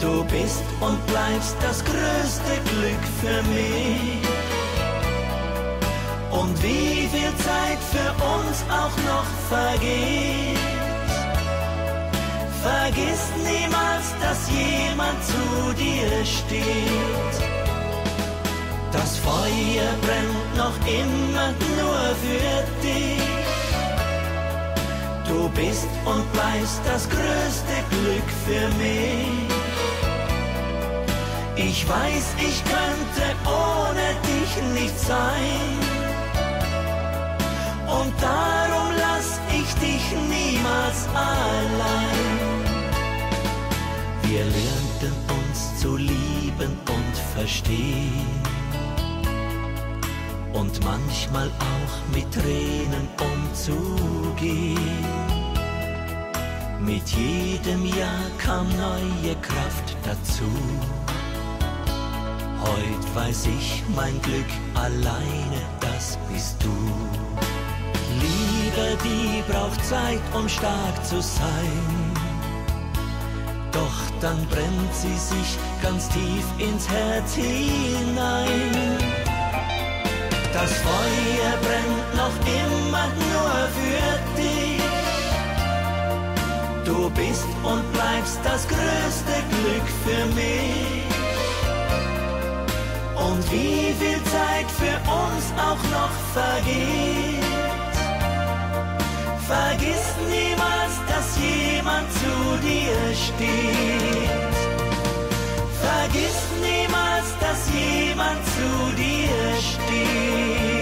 Du bist und bleibst das größte Glück für mich. Und wie viel Zeit für uns auch noch vergeht. Vergiss niemals, dass jemand zu dir steht. Das Feuer brennt noch immer nur für dich. Du bist und bleibst das größte Glück für mich. Ich weiß, ich könnte ohne dich nicht sein. Und darum lass ich dich niemals allein. Wir lernten uns zu lieben und verstehen. Und manchmal auch mit Tränen umzugehen. Mit jedem Jahr kam neue Kraft dazu. Heut weiß ich mein Glück alleine, das bist du. Die braucht Zeit, um stark zu sein. Doch dann brennt sie sich ganz tief ins Herz hinein. Das Feuer brennt noch immer nur für dich. Du bist und bleibst das größte Glück für mich. Und wie viel Zeit für uns auch noch vergeht. Vergiss niemals, dass jemand zu dir steht. Vergiss niemals, dass jemand zu dir steht.